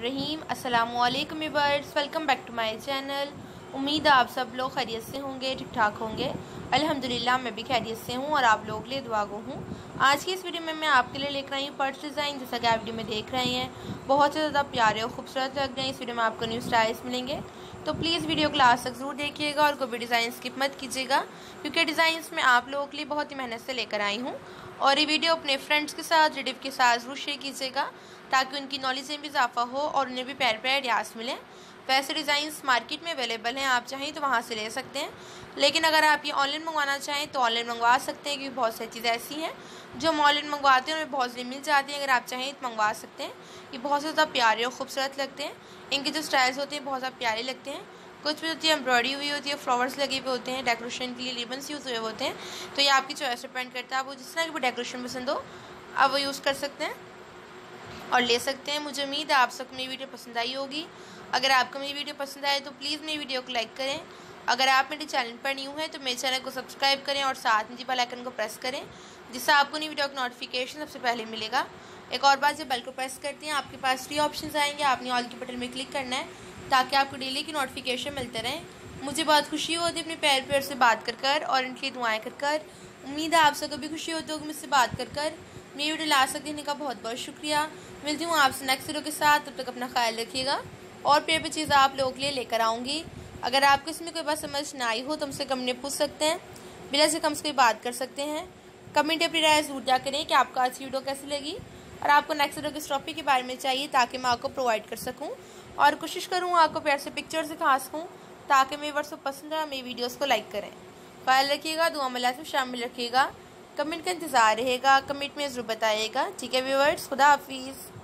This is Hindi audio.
रहीम अस्सलाम वालेकुम viewers welcome back to my channel उम्मीद है आप सब लोग खैरियत से होंगे ठीक ठाक होंगे। अल्हम्दुलिल्लाह, मैं भी खैरियत से हूँ और आप लोग लिए दुआ हूँ। आज की इस वीडियो में मैं आपके लिए लेकर आई हूँ पर्स डिज़ाइन, जैसा कि आप वीडियो में देख रहे हैं। बहुत ही ज़्यादा प्यारे और खूबसूरत लग रहे हैं। इस वीडियो में आपको न्यू स्टाइल्स मिलेंगे। तो प्लीज़ वीडियो को लास्ट तक ज़रूर देखिएगा और कोई भी डिज़ाइन स्किप मत कीजिएगा, क्योंकि डिज़ाइंस मैं आप लोगों के लिए बहुत ही मेहनत से लेकर आई हूँ। और ये वीडियो अपने फ्रेंड्स के साथ, रिलेटिव के साथ ज़रूर शेयर कीजिएगा, ताकि उनकी नॉलेज में भी इजाफा हो और उन्हें भी पैर पैर आइडियाज़ मिलें। वैसे डिज़ाइंस मार्केट में अवेलेबल हैं, आप चाहें तो वहाँ से ले सकते हैं। लेकिन अगर आप ये ऑनलाइन मंगवाना चाहें तो ऑनलाइन मंगवा सकते हैं, क्योंकि बहुत सारी चीज़ें ऐसी हैं जो हम ऑनलाइन मंगवाते हैं उनमें बहुत सारी मिल जाती हैं। अगर आप चाहें तो मंगवा सकते हैं। ये बहुत ज़्यादा प्यारे और खूबसूरत लगते हैं। इनके जो स्टाइल्स होते हैं, बहुत ज़्यादा प्यारे लगते हैं। कुछ भी होती है एम्ब्रॉयडरी हुई होती है फ्लावर्स लगे हुए होते हैं डेकोरेशन के लिए रिबन्स यूज़ हुए होते हैं। तो ये आपकी चॉइस डिपेंड करता है। आपको जिस तरह की डेकोरेशन पसंद हो, आप वो यूज़ कर सकते हैं। और ले सकते हैं। मुझे उम्मीद है आप सबको मेरी वीडियो पसंद आई होगी। अगर आपको मेरी वीडियो पसंद आए तो प्लीज़ मेरी वीडियो को लाइक करें। अगर आप मेरे चैनल पर न्यू हैं तो मेरे चैनल को सब्सक्राइब करें और साथ में जी बेल आइकन को प्रेस करें, जिससे आपको नई वीडियो का नोटिफिकेशन सबसे पहले मिलेगा। एक और बात, जब बेल को प्रेस करते हैं, आपके पास फ्री ऑप्शन आएँगे। आपने ऑल के बटन में क्लिक करना है, ताकि आपको डेली की नोटिफिकेशन मिलते रहें। मुझे बहुत खुशी होती है अपने पैर पैर से बात कर कर और इनके दुआएँ कर कर। उम्मीद है आप सबको भी खुशी होती होगी मुझसे बात कर कर। मेरी वीडियो लास्ट तक देने का बहुत बहुत शुक्रिया। मिलती हूँ आपसे नेक्स्ट वीडियो के साथ। तब तक अपना ख्याल रखिएगा। और पेपर चीज़ें आप लोगों के लिए लेकर आऊँगी। अगर आपको इसमें कोई बात समझ ना आई हो तो हमसे कमेंट पूछ सकते हैं। बिला से कम से कोई बात कर सकते हैं। कमेंट अपनी राय ज़रूर जा करें कि आपको आज की वीडियो कैसी लगी। और आपको नेक्स्ट वीडियो किस टॉपिक के बारे में चाहिए ताकि मैं आपको प्रोवाइड कर सकूँ। और कोशिश करूँ आपको प्यार से पिक्चर से खा सकूँ, ताकि मेरे वर्ष पसंद है मेरी वीडियोज़ को लाइक करें। ख्याल रखिएगा, दुआ मिला से शामिल रखिएगा। कमेंट का इंतज़ार रहेगा कमेंट में ज़रूर बताइएगा ठीक है व्यूवर्स खुदा हाफिज़।